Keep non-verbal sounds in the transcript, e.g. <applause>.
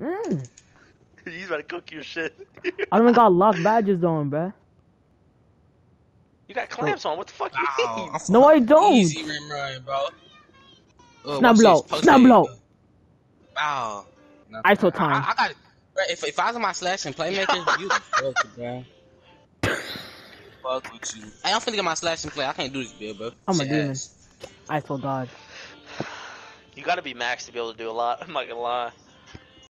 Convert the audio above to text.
Mm. He's about to cook your shit. I don't even got locked <laughs> badges on, bruh. You got clamps on. What the fuck you oh, mean? No, I don't. Easy rim run, bro. Oh, Snap blow, snap blow. Wow. No, ISO time. I, I got. Bro, if if I was in my slashing playmaker, you fuck, bro. <laughs> Fuck with you. Hey, I'm finna get my slash and play. I can't do this, Bill, bro. I'm a demon. Iso I God. You gotta be max to be able to do a lot. <laughs> I'm not gonna lie.